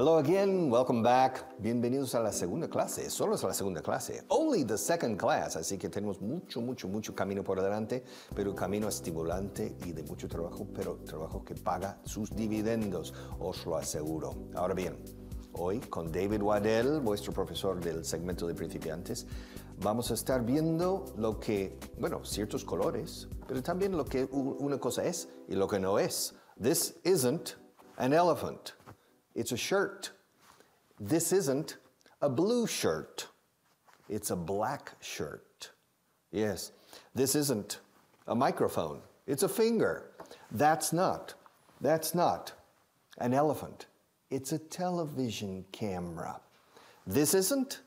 Hello again, welcome back. Bienvenidos a la segunda clase. Solo es la segunda clase. Only the second class. Así que tenemos mucho, mucho, mucho camino por delante, pero camino estimulante y de mucho trabajo, pero trabajo que paga sus dividendos, os lo aseguro. Ahora bien, hoy con David Waddell, vuestro profesor del segmento de principiantes, vamos a estar viendo lo que, bueno, ciertos colores, pero también lo que una cosa es y lo que no es. This isn't an elephant. It's a shirt. This isn't a blue shirt. It's a black shirt. Yes, this isn't a microphone. It's a finger. That's not. That's not an elephant. It's a television camera. This isn't.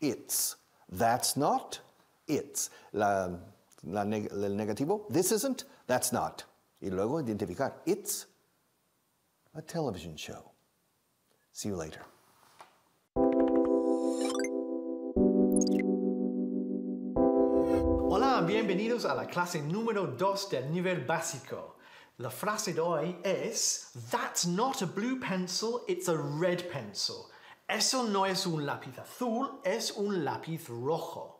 It's. That's not. It's. La, la neg el negativo. This isn't. That's not. Y luego identificar. It's a television show. See you later. Hola, bienvenidos a la clase número 2 del nivel básico. La frase de hoy es That's not a blue pencil, it's a red pencil. Eso no es un lápiz azul, es un lápiz rojo.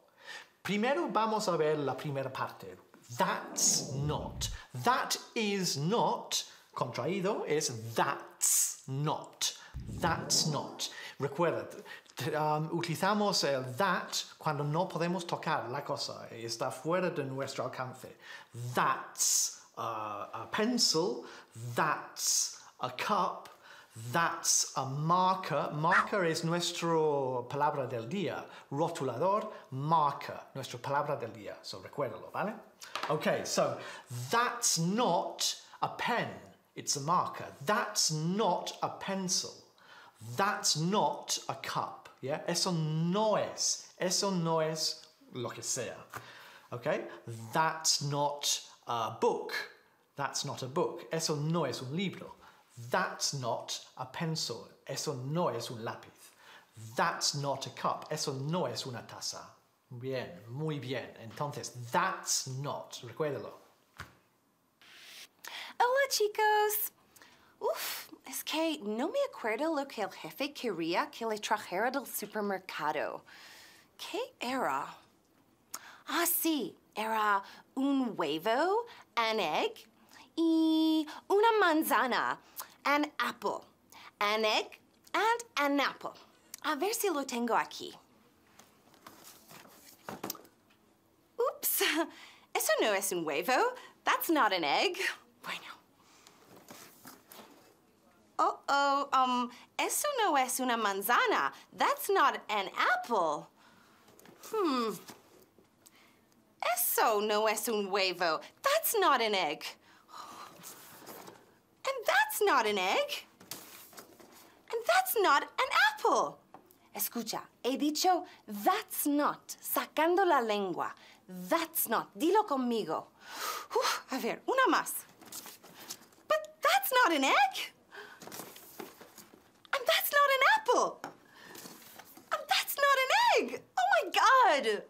Primero vamos a ver la primera parte. That's not. That is not, contraído, es that's not. That's not. Recuerda, um, utilizamos el that cuando no podemos tocar la cosa, está fuera de nuestro alcance. That's a pencil, that's a cup, that's a marker. Marker es nuestro palabra del día. Rotulador, marker, nuestra palabra del día. So recuérdalo, ¿vale? Okay, so that's not a pen. It's a marker. That's not a pencil. That's not a cup. Yeah? Eso no es. Eso no es lo que sea. Okay? That's not a book. That's not a book. Eso no es un libro. That's not a pencil. Eso no es un lápiz. That's not a cup. Eso no es una taza. Bien, muy bien. Entonces, that's not. Recuérdalo. Hola, chicos. Uf, es que no me acuerdo lo que el jefe quería que le trajera del supermercado. ¿Qué era? Ah, sí, era un huevo, an egg, y una manzana, an apple, an egg, and an apple. A ver si lo tengo aquí. Oops, eso no es un huevo. That's not an egg. Bueno. Oh, oh, um, eso no es una manzana. That's not an apple. Hmm. Eso no es un huevo. That's not an egg. And that's not an egg. And that's not an apple. Escucha, he dicho that's not, sacando la lengua. That's not. Dilo conmigo. Uf, a ver, una más. But that's not an egg. And that's apple. And um, that's not an egg. Oh my God.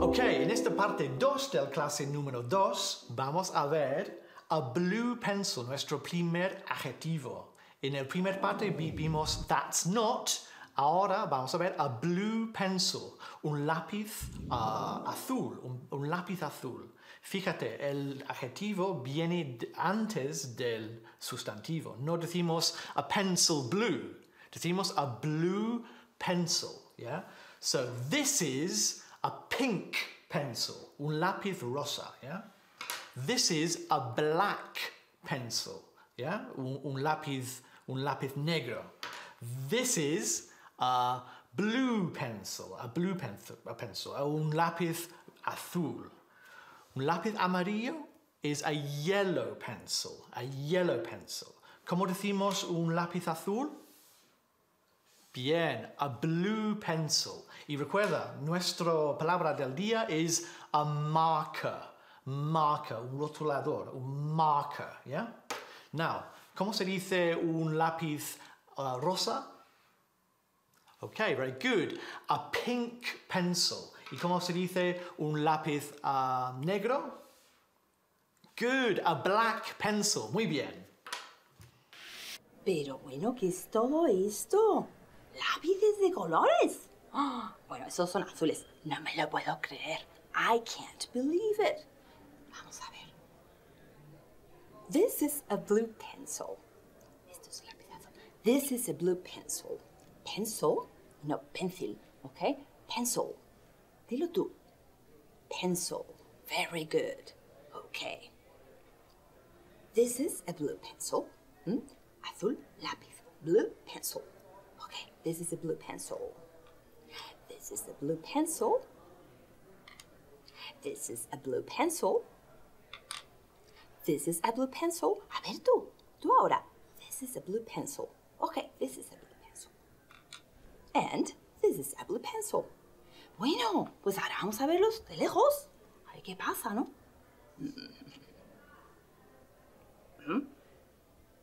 Ok, en esta parte 2 del clase número 2 vamos a ver a blue pencil, nuestro primer adjetivo. En el primer parte vimos that's not, ahora vamos a ver a blue pencil, un lápiz uh, azul, un, un, lápiz azul. Fíjate, el adjetivo viene antes del sustantivo. No decimos a pencil blue, decimos a blue pencil. Yeah? So this is a pink pencil, un lápiz rosa. Yeah? This is a black pencil. Yeah? Un, un lápiz un lápiz negro. This is a blue pencil, a blue pencil, a pencil, un lápiz azul. Un lápiz amarillo is a yellow pencil, a yellow pencil. ¿Cómo decimos un lápiz azul? Bien, a blue pencil. Y recuerda, nuestra palabra del día es a marker. Marker, un rotulador, un marker, yeah? Now, ¿Cómo se dice un lápiz uh, rosa? Okay, very good. A pink pencil. ¿Y cómo se dice un lápiz uh, negro? Good, a black pencil. Muy bien. Pero bueno, ¿qué es todo esto? Lápices de colores. Ah, bueno, esos son azules. No me lo puedo creer. I can't believe it. Vamos a ver. This is a blue pencil. Esto es lápiz azul. This is a blue pencil. Pencil? No, pencil, ¿ok? Pencil. Dilo tú. Pencil. Very good. Okay. This is a blue pencil. Hmm? Azul, lápiz. Blue pencil. Okay, this is a blue pencil. This is a blue pencil. This is a blue pencil. This is a blue pencil. A ver tú, tú ahora. This is a blue pencil. Okay, this is a blue. And this is a blue pencil. Bueno, pues ahora vamos a verlos de lejos. A ver qué pasa, ¿no? Hmm?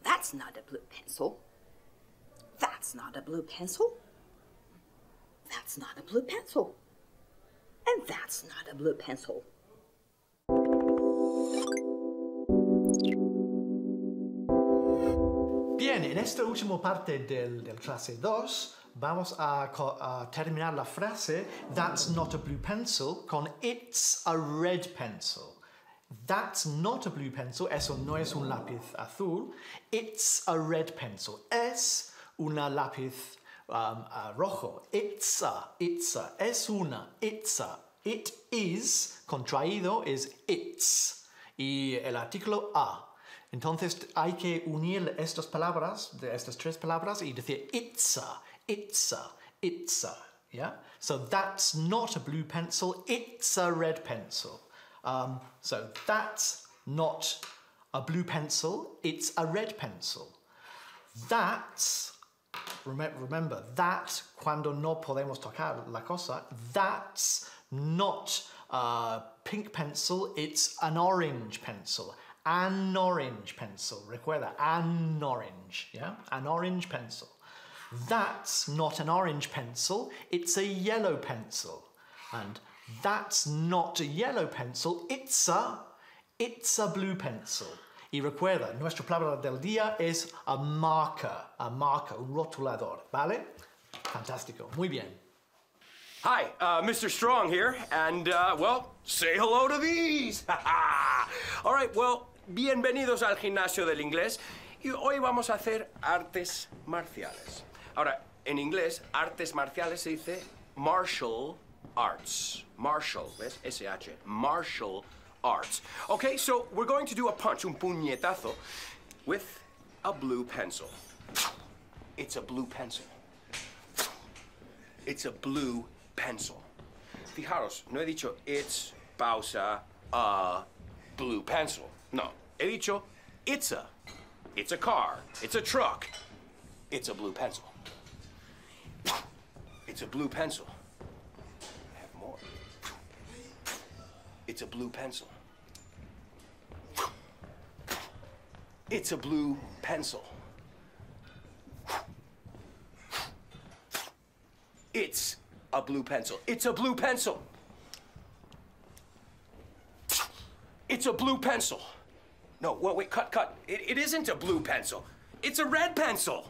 That's not a blue pencil. That's not a blue pencil. That's not a blue pencil. And that's not a blue pencil. Bien, en esta última parte del, del clase 2 vamos a, terminar la frase That's not a blue pencil con It's a red pencil. That's not a blue pencil, eso no es un lápiz azul. It's a red pencil. Es una lápiz um, rojo. It's a, it's a, es una, it's a. It is, contraído, es it's. Y el artículo a. Entonces hay que unir estas palabras, de estas tres palabras, y decir it's a, it's a, it's a. Yeah? So that's not a blue pencil, it's a red pencil. Um, so that's not a blue pencil, it's a red pencil. That's, remem- remember, that cuando no podemos tocar la cosa, that's not a pink pencil, it's an orange pencil. An orange pencil. Recuerda, an orange. Yeah? An orange pencil. That's not an orange pencil, it's a yellow pencil. And that's not a yellow pencil, it's a it's a blue pencil. Y recuerda, nuestra palabra del día es a marker, a marker, un rotulador, ¿vale? Fantástico, muy bien. Hi, uh, Mr. Strong here, and, uh, well, say hello to these. All right, well, bienvenidos al gimnasio del inglés. Y hoy vamos a hacer artes marciales. Ahora, en inglés, artes marciales se dice martial arts. Martial, ¿ves? S-H. Martial arts. Okay, so we're going to do a punch, un puñetazo, with a blue pencil. It's a blue pencil. It's a blue pencil. Fijaros, no he dicho it's pausa a blue pencil. No, he dicho it's a. It's a car. It's a truck. It's a blue pencil. It's a blue pencil. I have more. It's a blue pencil. It's a blue pencil. It's a blue pencil. It's a blue pencil. It's a blue pencil. No, wait, wait, cut, cut. It, it isn't a blue pencil. It's a red pencil.